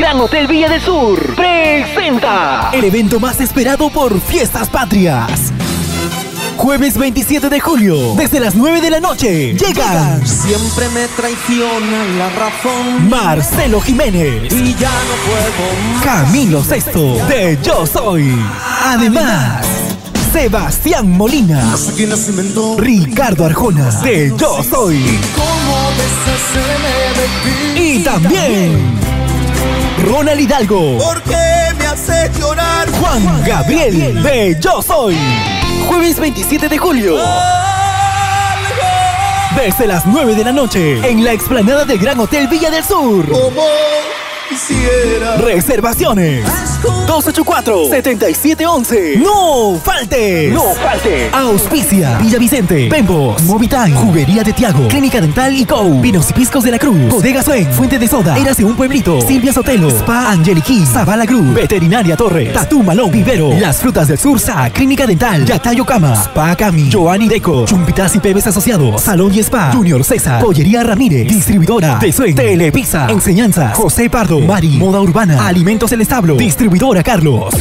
Gran Hotel Villa del Sur presenta el evento más esperado por Fiestas Patrias. Jueves 27 de julio, desde las 9 de la noche, llegan Siempre me traiciona la razón Marcelo Jiménez, y ya no puedo más. Camilo Sesto de Yo Soy. Además, Sebastián Molina. Ricardo Arjona de Yo Soy. Y también Ronald Hidalgo, ¿Por qué me hace llorar? Juan Gabriel de Yo Soy. Jueves 27 de julio. Desde las 9 de la noche, en la explanada del Gran Hotel Villa del Sur. Como quisiera. Reservaciones 284-7711. ¡No falte! ¡No falte! Auspicia Villa Vicente, Bembos, Movitime, Juguería de Tiago, Clínica Dental y Co. Vinos y Piscos de la Cruz, Bodega Suen, Fuente de Soda, Érase un Pueblito, Silvia Sotelo, Spa Angeliquí, Zavala Cruz, Veterinaria Torres, Tatú Malón Vivero, Las Frutas del Sur Sa, Clínica Dental, Yatayo Cama, Spa Cami, Giovanni Deco, Chumpitas y Pebes Asociados, Salón y Spa, Junior César, Pollería Ramírez, Distribuidora de Suen, Telepizza, Enseñanza, José Pardo, Mari, Moda Urbana, Alimentos El Establo, Distribuidora Carlos.